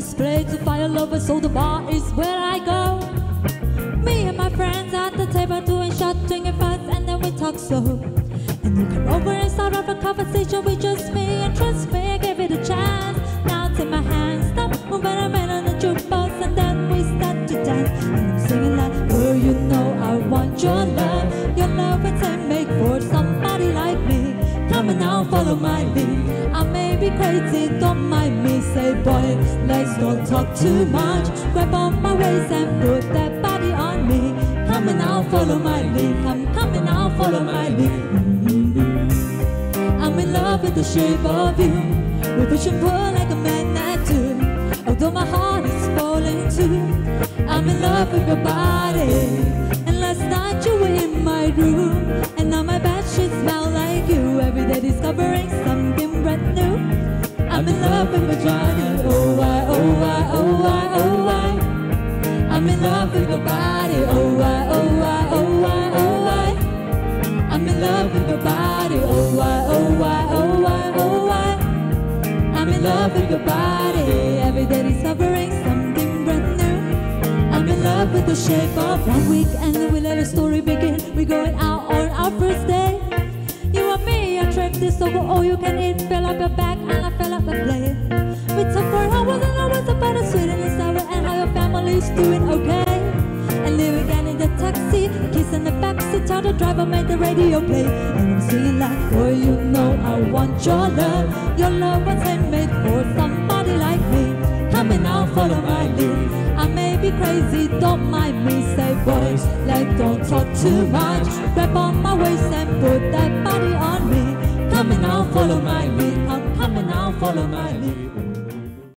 lover, so the bar is where I go. Me and my friends at the table doing shots, drinking fast, and then we talk slow. And you come over and start up a conversation with just me, and trust me, I gave it a chance. Now take my hand, stop moving around on the jukebox, and then we start to dance. And I'm singing like, girl, you know I want your love. Your love is make for somebody like me. Come and now, follow my lead. Be crazy, don't mind me. Say, boy, let's not talk too much. Grab on my waist and put that body on me. Come and now, follow my lead. Come, come and now, follow my lead. Mm-hmm. I'm in love with the shape of you. We push and pull like a magnet do. Although my heart is falling too. I'm in love with your body. And last night you were in my room. Body. Oh, why, oh, why, oh, why, oh, why. I'm in love with your body. Oh, why, oh, why, oh, why, oh, why. I'm in love with your body. Every day discovering something brand new. I'm in love with the shape of one week and we let the story begin. We're out on our first day. You and me, I tried this over all you can eat. Fill up your bag and I fill up my plate. We talked for hours and hours about the sweet and sour and how your family's doing okay. We got in the taxi, kiss in the backseat, how the driver made the radio play. And I'm singing like, boy, you know I want your love. Your love was handmade for somebody like me. Come and now, follow my lead. I may be crazy, don't mind me. Say, boys, let's don't talk too much. Grab on my waist and put that body on me. Come now, follow my lead. Come and now, follow my lead.